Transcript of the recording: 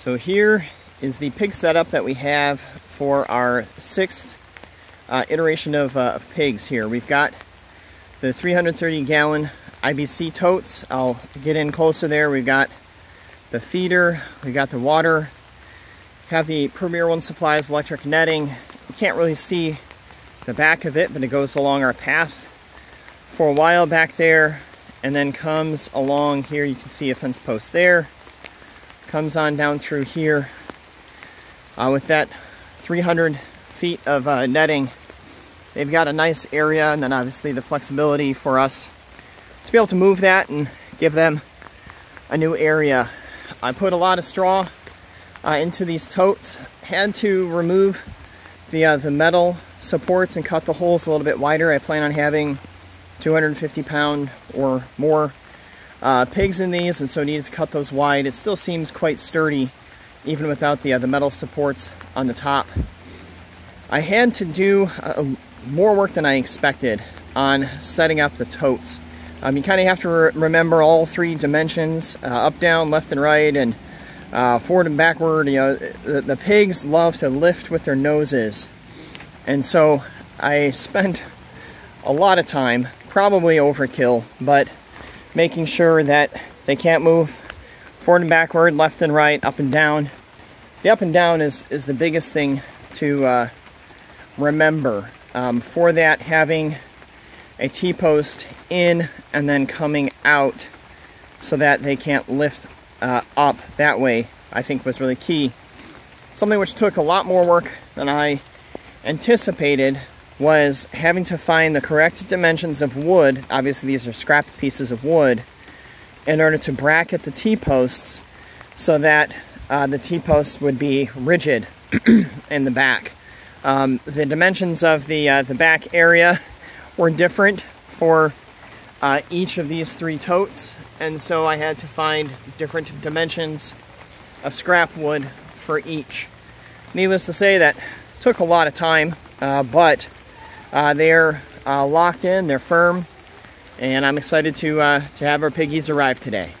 So here is the pig setup that we have for our sixth uh, iteration of, uh, of pigs here. We've got the 330 gallon IBC totes. I'll get in closer there. We've got the feeder, we've got the water, have the Premier One Supplies electric netting. You can't really see the back of it, but it goes along our path for a while back there and then comes along here. You can see a fence post there comes on down through here uh, with that 300 feet of uh, netting. They've got a nice area and then obviously the flexibility for us to be able to move that and give them a new area. I put a lot of straw uh, into these totes. Had to remove the, uh, the metal supports and cut the holes a little bit wider. I plan on having 250 pound or more uh, pigs in these, and so needed to cut those wide. It still seems quite sturdy, even without the, uh, the metal supports on the top. I had to do uh, more work than I expected on setting up the totes. Um, you kind of have to re remember all three dimensions, uh, up, down, left, and right, and uh, forward and backward. You know, the, the pigs love to lift with their noses. And so I spent a lot of time, probably overkill, but making sure that they can't move forward and backward, left and right, up and down. The up and down is, is the biggest thing to uh, remember. Um, for that, having a T-post in and then coming out so that they can't lift uh, up that way, I think was really key. Something which took a lot more work than I anticipated was having to find the correct dimensions of wood, obviously these are scrap pieces of wood, in order to bracket the T-posts so that uh, the T-posts would be rigid in the back. Um, the dimensions of the, uh, the back area were different for uh, each of these three totes, and so I had to find different dimensions of scrap wood for each. Needless to say, that took a lot of time, uh, but uh, they're uh, locked in, they're firm, and I'm excited to, uh, to have our piggies arrive today.